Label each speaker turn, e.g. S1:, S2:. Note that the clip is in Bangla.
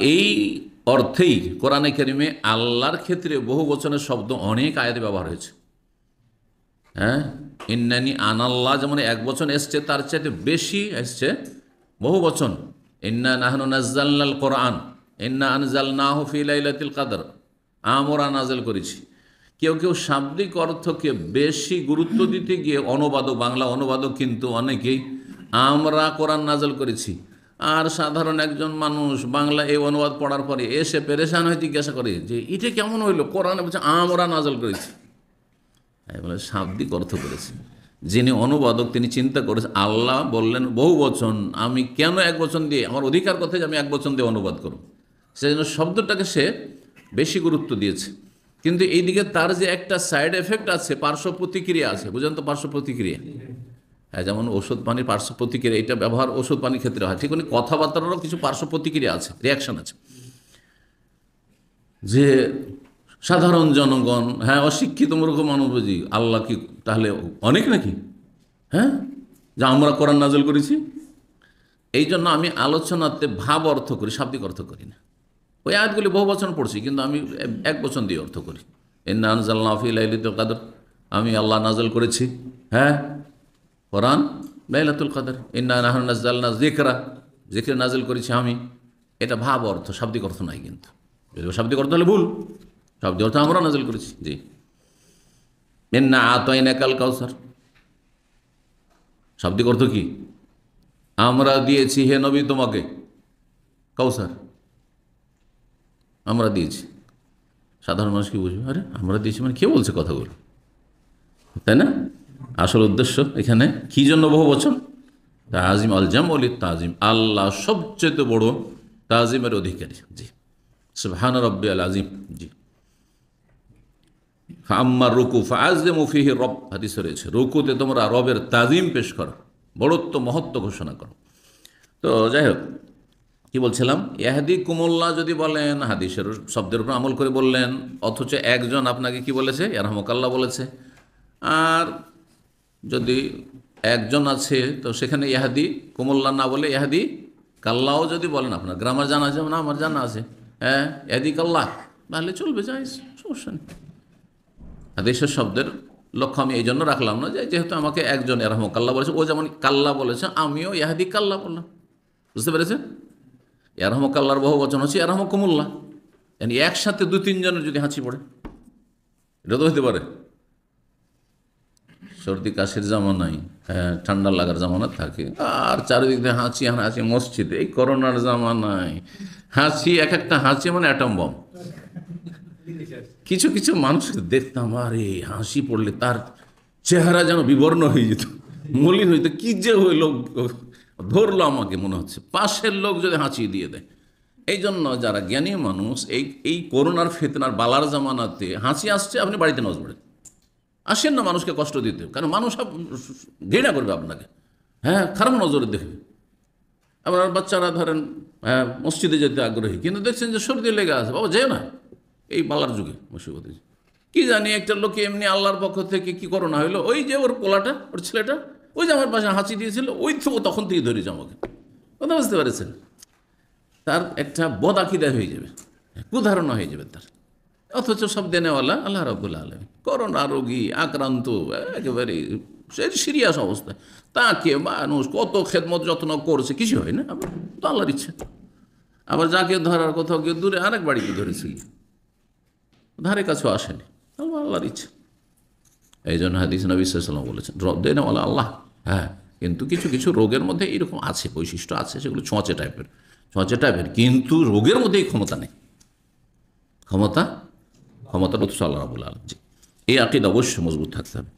S1: এই অর্থেই কোরআনে কেরিমে আল্লাহর ক্ষেত্রে বহু বচনের শব্দ অনেক আয়াতে ব্যবহার হয়েছে। হ্যাঁ? ইন্নানি আনাল্লাহ যেমন এক বচন এসছে, তার চাইতে বেশি এসছে বহু বচন। ইন্না নাহনু নাজ্জাল্লাল কোরআন, ইন্না আনজাল না লাইলাতুল কাদর। আমরা নাজেল করেছি। কেউ কেউ শাব্দিক অর্থকে বেশি গুরুত্ব দিতে গিয়ে অনুবাদক বাংলা অনুবাদক কিন্তু অনেকেই আমরা কোরআন নাজল করেছি। আর সাধারণ একজন মানুষ বাংলা এই অনুবাদ পড়ার পরে এসে পেরেশান হয়ে জিজ্ঞাসা করে যে, এটা কেমন হইল? কোরআনে বলছে আমরা নাজল করেছি। বলে, শাব্দিক অর্থ করেছে। যিনি অনুবাদক, তিনি চিন্তা করেছেন আল্লাহ বললেন বহু বচন, আমি কেন এক বচন দিয়ে, আমার অধিকার কথা যে আমি এক বচন দিয়ে অনুবাদ করব? সেই জন্য শব্দটাকে সে বেশি গুরুত্ব দিয়েছে। কিন্তু এইদিকে তার যে একটা সাইড এফেক্ট আছে, পার্শ্ব প্রতিক্রিয়া আছে, বুঝলেন তো পার্শ্ব প্রতিক্রিয়া? যেমন ওষুধ পানির পার্শ্ব প্রতিক্রিয়া, এটা ব্যবহার ওষুধ পানির ক্ষেত্রে হয়। ঠিক কথাবার্তারও কিছু পার্শ্ব প্রতিক্রিয়া আছে রিয়াকশন আছে। যে সাধারণ জনগণ হ্যাঁ অশিক্ষিত মূর্খ মানবজি আল্লাহ কি তাহলে অনেক নাকি? হ্যাঁ? যা আমরা কোরআন নাজল করেছি। এই জন্য আমি আলোচনাতে ভাব অর্থ করি, শাব্দিক অর্থ করি না। ওই আয়াতগুলি বহু বচন পড়ছি, কিন্তু আমি এক বচন দিয়ে অর্থ করি। এন্না আনজাল্লাফি লাইলাতুল কাদর, আমি আল্লাহ নাজল করেছি। হ্যাঁ? কোরআন, লাইলাতুল কাদর, ইন্না নাহন নাজাল্লা জিকরা জিক্রে নাজল করেছি আমি। এটা ভাব অর্থ, শাব্দিক অর্থ নাই কিন্তু। যদি শাব্দিক অর্থ হলে ভুল। শাব্দিক অর্থ আমরা নাজল করেছি, জি। এন্না আতয়না কাল কাউসার শাব্দিক অর্থ কি? আমরা দিয়েছি হে নবী তোমাকে কাউসার আমরা দিয়েছি। সাধারণ মানুষ কি বুঝবে? আরে, আমরা দিয়েছি মানে কে বলছে কথাগুলো? তাই না? আসল উদ্দেশ্য এখানে কি জন্য বহু বচন তাজিম আলজাম অলি তাজিম, আল্লাহ সবচেয়ে বড় তাজিমের অধিকারী। জি। সুবহান রব্বি আল আজিম জি। আম্মার রুকু ফাজে মুফিহি রব। হাদিস রয়েছে, রুকুতে তোমরা রবের তাজিম পেশ করো, বড়ত্ব মহত্ব ঘোষণা করো। তো যাই হোক, কি বলছিলাম? এহাদি কুমল্লা যদি বলেন, হাদিসের শব্দের উপর আমল করে বললেন, অথচ একজন আপনাকে কি বলেছে? ইয়ারহামকাল্লা বলেছে। আর যদি একজন আছে, তো সেখানে ইহাদি, কুমল্লা না বলে ইহাদি, কাল্লাও যদি বলেন আপনার, গ্রামার জানা আছে, না আমার জানা আছে। হ্যাঁ এহাদি কাল্লা, তাহলে চলবে, যাই, সমস্যা নেই। হাদিসের শব্দের লক্ষ্য আমি এই জন্য রাখলাম না, যে যেহেতু আমাকে একজন এরহম কাল্লা বলেছে, ও যেমন কাল্লা বলেছে, আমিও ইহাদি কাল্লা বললাম। বুঝতে পেরেছেন? এরহমকাল্লার বহু বচন হচ্ছে এরহমকুমুল্লাহ yani একসাথে দু তিনজনের যদি হাঁচি পড়ে, এটা তো হতে পারে। সর্দি কাশির জামানাই হ্যাঁ ঠান্ডা লাগার জামানা থাকে। আর চারিদিক দিয়ে হাঁচি হাঁচি মসজিদে, এই করোনার জামানায়। হাঁচি, এক একটা হাঁচি মানে অ্যাটম বম কিছু কিছু মানুষকে দেখতাম, আর হাসি পড়লে তার চেহারা যেন বিবর্ণ হয়ে যেত, মলিন হইতো কি যে হইল ধরলো আমাকে, মনে হচ্ছে। পাশের লোক যদি হাঁচিয়ে দিয়ে দেয়। এই জন্য যারা জ্ঞানী মানুষ, এই এই করোনার ফেতনার বালার জামানাতে হাসি আসছে, আপনি বাড়িতে নজরে আসেন না মানুষকে কষ্ট দিতে। কারণ মানুষ ঘৃণা করবে আপনাকে। হ্যাঁ খারাপ নজরে দেখবে। আপনার বাচ্চারা ধরেন হ্যাঁ মসজিদে যেতে আগ্রহী, কিন্তু দেখছেন যে সর্দি লেগে আছে। বাবা যে না। এই বালার যুগে মুসিবতে কি জানি, একটা লোকে এমনি আল্লাহর পক্ষ থেকে কি করোনা হইল? ওই যে ওর পোলাটা, ওর ছেলেটা, ওই যে আমার পাশে হাঁচি দিয়েছিল, ওই তো তখন থেকে ধরেছে আমাকে। কথা বুঝতে পেরেছেন? তার একটা বদ আকিদা হয়ে যাবে কুধারণা হয়ে যাবে তার। অথচ সব দেনেওয়ালা আল্লাহ রবুল্লা আলম করোনা রোগী, আক্রান্ত, একেবারে সে সিরিয়াস অবস্থা। তাকে মানুষ কত খেদমত যত্ন করছে কিছু হয় না। তো আল্লাহর ইচ্ছে। আবার যাকে ধরার কোথাও কেউ দূরে আরেক বাড়িতে ধরেছে ধারে কাছেও আসেনি। আল্লাহ আল্লাহর ইচ্ছে। এই জন্য হাদিস নবী সাল্লাম বলেছেন দেনেওয়ালা আল্লাহ। হ্যাঁ কিন্তু কিছু কিছু রোগের মধ্যে এরকম আছে, বৈশিষ্ট্য আছে, সেগুলো ছোঁচে টাইপের ছোঁচে টাইপের কিন্তু রোগের মধ্যে এই ক্ষমতা নেই। ক্ষমতা ক্ষমতার উৎস আল্লাহ রাবুল আলম এই আকিদ অবশ্যই মজবুত থাকতে হবে।